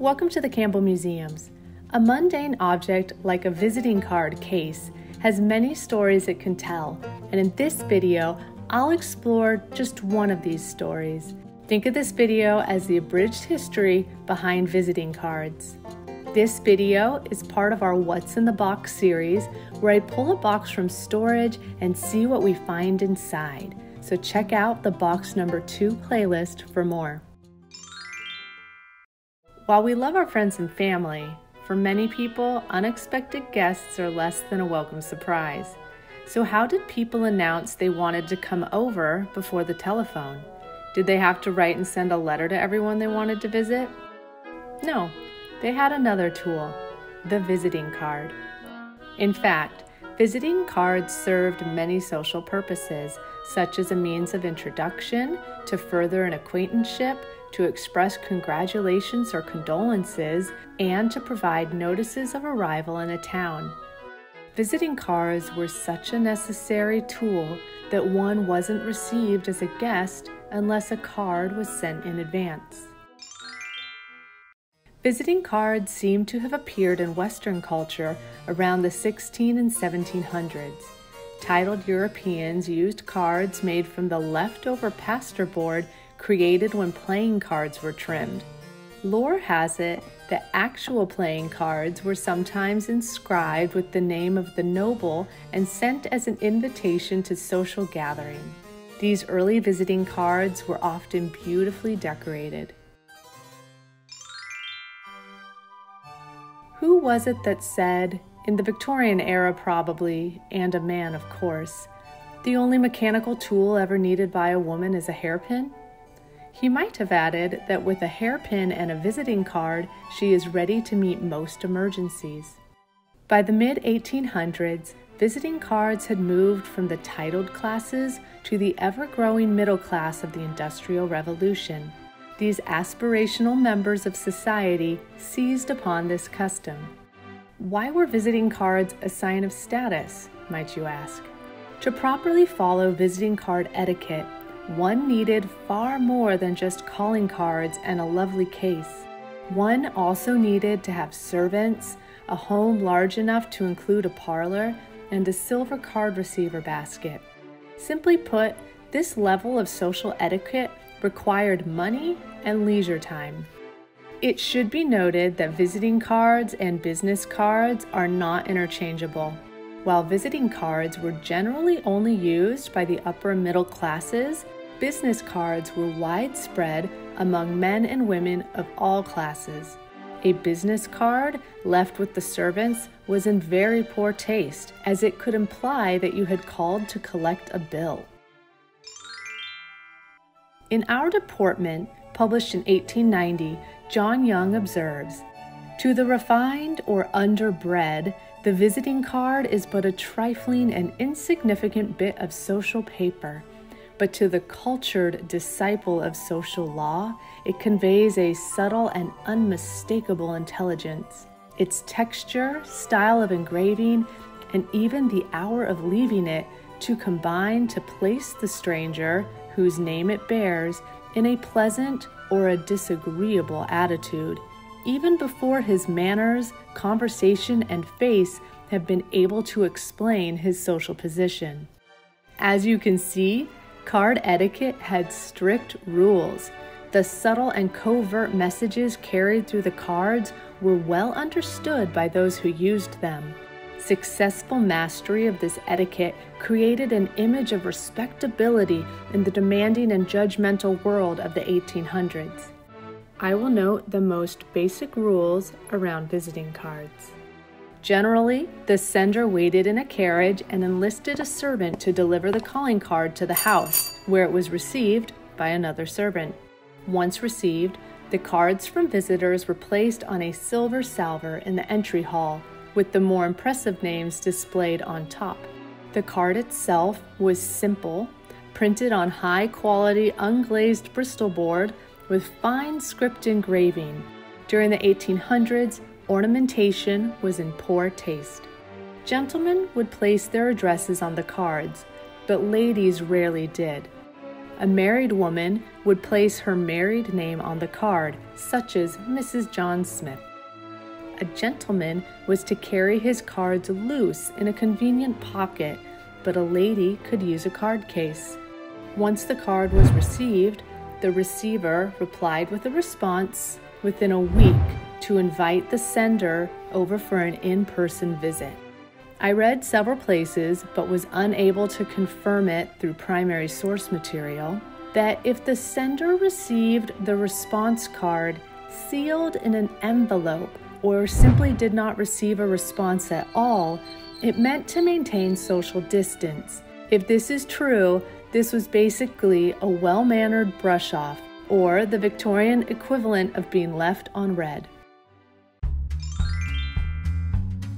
Welcome to the Campbell Museums. A mundane object like a visiting card case has many stories it can tell, and in this video, I'll explore just one of these stories. Think of this video as the abridged history behind visiting cards. This video is part of our What's in the Box series, where I pull a box from storage and see what we find inside. So check out the box number two playlist for more. While we love our friends and family, for many people, unexpected guests are less than a welcome surprise. So, how did people announce they wanted to come over before the telephone? Did they have to write and send a letter to everyone they wanted to visit? No, they had another tool the visiting card. In fact, visiting cards served many social purposes, such as a means of introduction, to further an acquaintanceship, to express congratulations or condolences, and to provide notices of arrival in a town. Visiting cards were such a necessary tool that one wasn't received as a guest unless a card was sent in advance. Visiting cards seem to have appeared in Western culture around the 16 and 1700s. Titled Europeans used cards made from the leftover pasteboard created when playing cards were trimmed. Lore has it that actual playing cards were sometimes inscribed with the name of the noble and sent as an invitation to social gathering. These early visiting cards were often beautifully decorated. Who was it that said, in the Victorian era probably, and a man of course, the only mechanical tool ever needed by a woman is a hairpin? He might have added that with a hairpin and a visiting card, she is ready to meet most emergencies. By the mid 1800s, visiting cards had moved from the titled classes to the ever growing middle class of the Industrial Revolution. These aspirational members of society seized upon this custom. Why were visiting cards a sign of status, might you ask? To properly follow visiting card etiquette, one needed far more than just calling cards and a lovely case. One also needed to have servants, a home large enough to include a parlor, and a silver card receiver basket. Simply put, this level of social etiquette required money and leisure time. It should be noted that visiting cards and business cards are not interchangeable. While visiting cards were generally only used by the upper middle classes, business cards were widespread among men and women of all classes. A business card left with the servants was in very poor taste, as it could imply that you had called to collect a bill. In Our Deportment, published in 1890, John Young observes To the refined or underbred, the visiting card is but a trifling and insignificant bit of social paper but to the cultured disciple of social law, it conveys a subtle and unmistakable intelligence. Its texture, style of engraving, and even the hour of leaving it to combine to place the stranger, whose name it bears, in a pleasant or a disagreeable attitude, even before his manners, conversation, and face have been able to explain his social position. As you can see, Card etiquette had strict rules. The subtle and covert messages carried through the cards were well understood by those who used them. Successful mastery of this etiquette created an image of respectability in the demanding and judgmental world of the 1800s. I will note the most basic rules around visiting cards. Generally, the sender waited in a carriage and enlisted a servant to deliver the calling card to the house, where it was received by another servant. Once received, the cards from visitors were placed on a silver salver in the entry hall, with the more impressive names displayed on top. The card itself was simple, printed on high quality unglazed Bristol board with fine script engraving. During the 1800s, ornamentation was in poor taste. Gentlemen would place their addresses on the cards, but ladies rarely did. A married woman would place her married name on the card, such as Mrs. John Smith. A gentleman was to carry his cards loose in a convenient pocket, but a lady could use a card case. Once the card was received, the receiver replied with a response within a week to invite the sender over for an in person visit. I read several places but was unable to confirm it through primary source material that if the sender received the response card sealed in an envelope or simply did not receive a response at all, it meant to maintain social distance. If this is true, this was basically a well mannered brush off, or the Victorian equivalent of being left on read.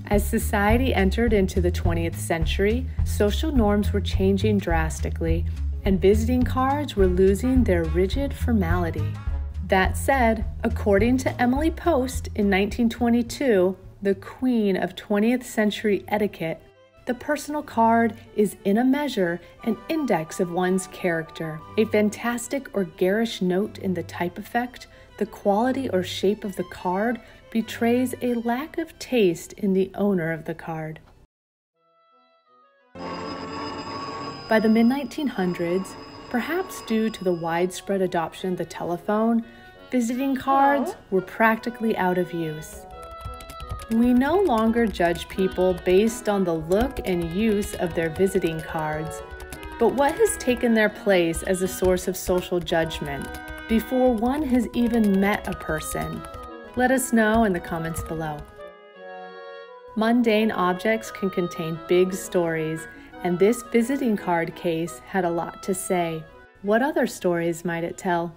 As society entered into the 20th century, social norms were changing drastically, and visiting cards were losing their rigid formality. That said, according to Emily Post in 1922, the queen of 20th century etiquette, the personal card is in a measure an index of one's character, a fantastic or garish note in the type effect, the quality or shape of the card betrays a lack of taste in the owner of the card. By the mid 1900s, perhaps due to the widespread adoption of the telephone, visiting cards were practically out of use. We no longer judge people based on the look and use of their visiting cards, but what has taken their place as a source of social judgment before one has even met a person? Let us know in the comments below. Mundane objects can contain big stories, and this visiting card case had a lot to say. What other stories might it tell?